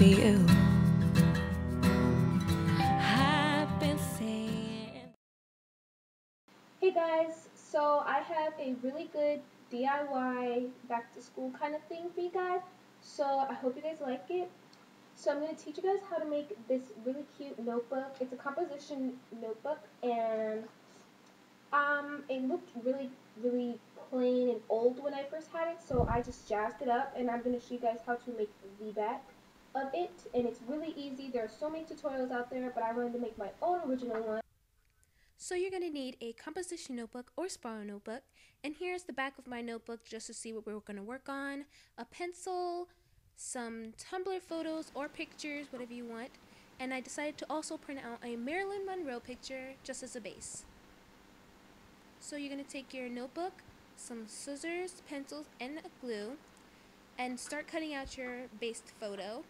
after you. I've been saying. Hey guys, so I have a really good DIY back to school kind of thing for you guys. So I hope you guys like it. So I'm going to teach you guys how to make this really cute notebook. It's a composition notebook and um, it looked really, really plain and old when I first had it. So I just jazzed it up and I'm going to show you guys how to make the back of it. And it's really easy. There are so many tutorials out there, but I wanted to make my own original one. So you're going to need a composition notebook or spiral notebook. And here's the back of my notebook just to see what we're going to work on. A pencil, some Tumblr photos or pictures, whatever you want. And I decided to also print out a Marilyn Monroe picture just as a base. So you're going to take your notebook, some scissors, pencils, and a glue, and start cutting out your based photo.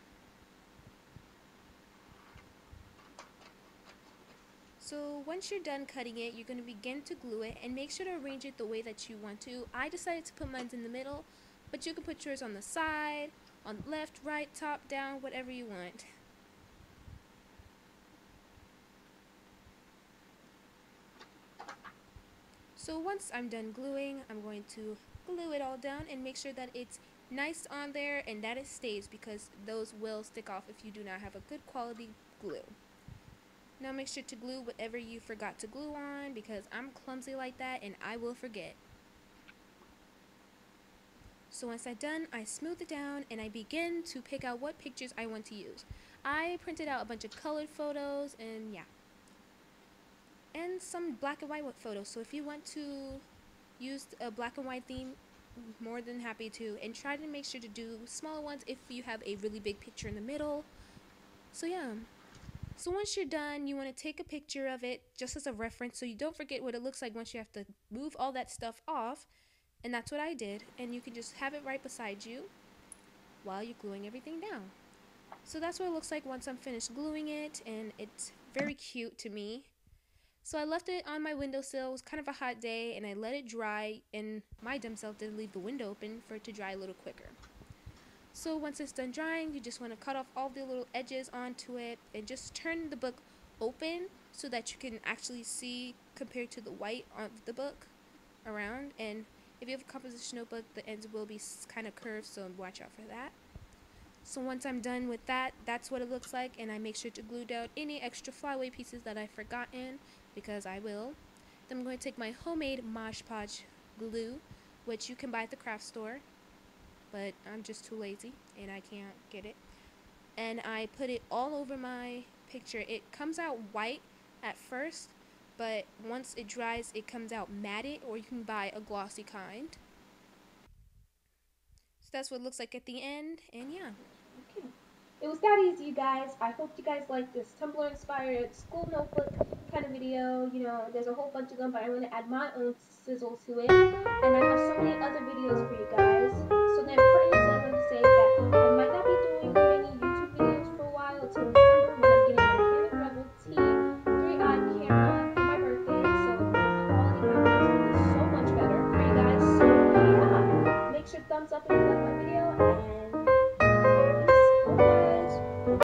So once you're done cutting it, you're going to begin to glue it and make sure to arrange it the way that you want to. I decided to put mine in the middle, but you can put yours on the side, on left, right, top, down, whatever you want. So once I'm done gluing, I'm going to glue it all down and make sure that it's nice on there and that it stays because those will stick off if you do not have a good quality glue. Now make sure to glue whatever you forgot to glue on because I'm clumsy like that and I will forget. So once I'm done, I smooth it down and I begin to pick out what pictures I want to use. I printed out a bunch of colored photos and yeah. And some black and white photos. So if you want to use a black and white theme, more than happy to. And try to make sure to do smaller ones if you have a really big picture in the middle. So yeah. So once you're done, you want to take a picture of it just as a reference so you don't forget what it looks like once you have to move all that stuff off. And that's what I did. And you can just have it right beside you while you're gluing everything down. So that's what it looks like once I'm finished gluing it. And it's very cute to me. So I left it on my windowsill. It was kind of a hot day and I let it dry. And my dumb self didn't leave the window open for it to dry a little quicker. So once it's done drying, you just want to cut off all the little edges onto it and just turn the book open so that you can actually see compared to the white of the book around. And if you have a composition notebook, the ends will be kind of curved, so watch out for that. So once I'm done with that, that's what it looks like, and I make sure to glue down any extra flyaway pieces that I've forgotten, because I will. Then I'm going to take my homemade Mod Podge glue, which you can buy at the craft store, but I'm just too lazy and I can't get it. And I put it all over my picture. It comes out white at first, but once it dries, it comes out matted, or you can buy a glossy kind. So that's what it looks like at the end, and yeah. Okay. It was that easy, you guys. I hope you guys like this Tumblr inspired school notebook kind of video. You know, there's a whole bunch of them, but I'm going to add my own sizzle to it. And I have so many other videos for you guys. Thumbs up if you like my video.